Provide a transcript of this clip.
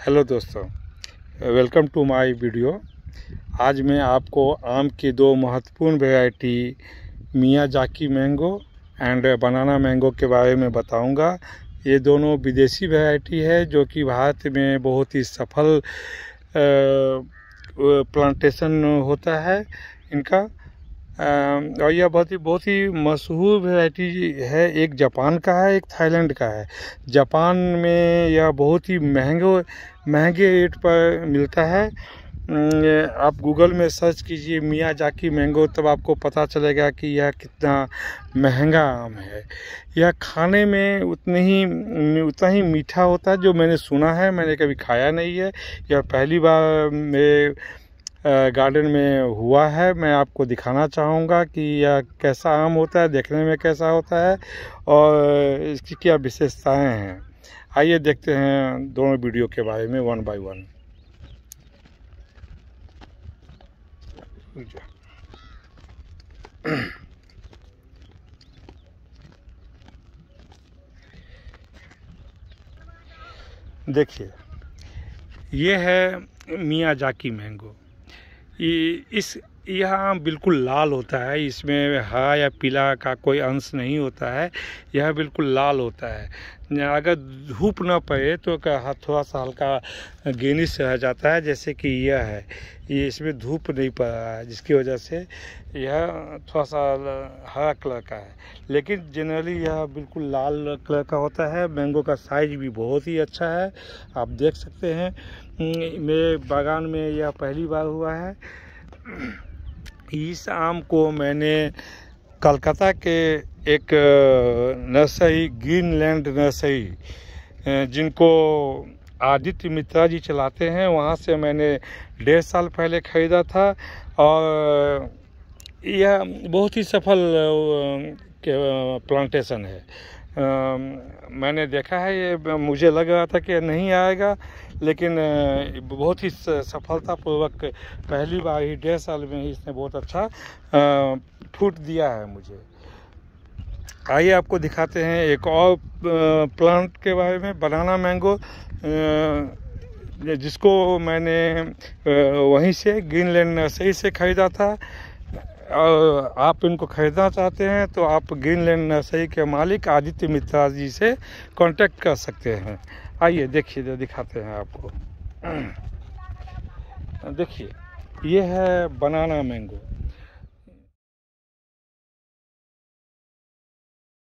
Hello दोस्तों, welcome to my video. आज मैं आपको आम की दो महत्वपूर्ण वैरायटी मियाँ जाकी मैंगो एंड बनाना मैंगो के बारे में बताऊँगा। ये दोनों विदेशी वैरायटी है, जो कि भारत में बहुत ही सफल प्लांटेशन होता है इनका। और यह बहुत ही बहुत ही मशहूर वैरायटी है। एक जापान का है, एक थाईलैंड का है। जापान में यह बहुत ही महँगे महँगे रेट पर मिलता है। आप गूगल में सर्च कीजिए मियाँ जाकी मैंगो तब आपको पता चलेगा कि यह कितना महँगा आम है। यह खाने में उतने ही, उतना ही मीठा होता है, जो मैंने सुना है, मैंने कभी खाया नहीं है। यह पहली बार मेरे गार्डन में हुआ है। मैं आपको दिखाना चाहूँगा कि यह कैसा आम होता है, देखने में कैसा होता है और इसकी क्या विशेषताएँ हैं। आइए देखते हैं दोनों वीडियो के बारे में वन बाय वन देखिए, ये है मियाँ जाकी मैंगो इस यह बिल्कुल लाल होता है, इसमें हरा या पीला का कोई अंश नहीं होता है, यह बिल्कुल लाल होता है। अगर धूप न पड़े तो थोड़ा सा हल्का गेनिश रह जाता है, जैसे कि यह है। ये इसमें धूप नहीं पड़ रहा है, जिसकी वजह से यह थोड़ा सा हरा कलर का है। लेकिन जनरली यह बिल्कुल लाल कलर का होता है मैंगो का साइज़ भी बहुत ही अच्छा है, आप देख सकते हैं। मेरे बागान में यह पहली बार हुआ है। इस आम को मैंने कलकत्ता के एक नर्सरी, ग्रीनलैंड नर्सरी जिनको आदित्य मित्रा जी चलाते हैं, वहाँ से मैंने डेढ़ साल पहले ख़रीदा था और यह बहुत ही सफल प्लांटेशन है। मैंने देखा है, ये मुझे लग रहा था कि नहीं आएगा, लेकिन बहुत ही सफलतापूर्वक पहली बार ही, डेढ़ साल में ही इसने बहुत अच्छा फूट दिया है मुझे। आइए आपको दिखाते हैं एक और प्लांट के बारे में बनाना मैंगो जिसको मैंने वहीं से ग्रीनलैंड नर्सरी से ख़रीदा था। आप इनको ख़रीदना चाहते हैं तो आप ग्रीन लैंड नर्सरी के मालिक आदित्य मित्रा जी से कांटेक्ट कर सकते हैं। आइए, देखिए दिखाते हैं आपको। देखिए, ये है बनाना मैंगो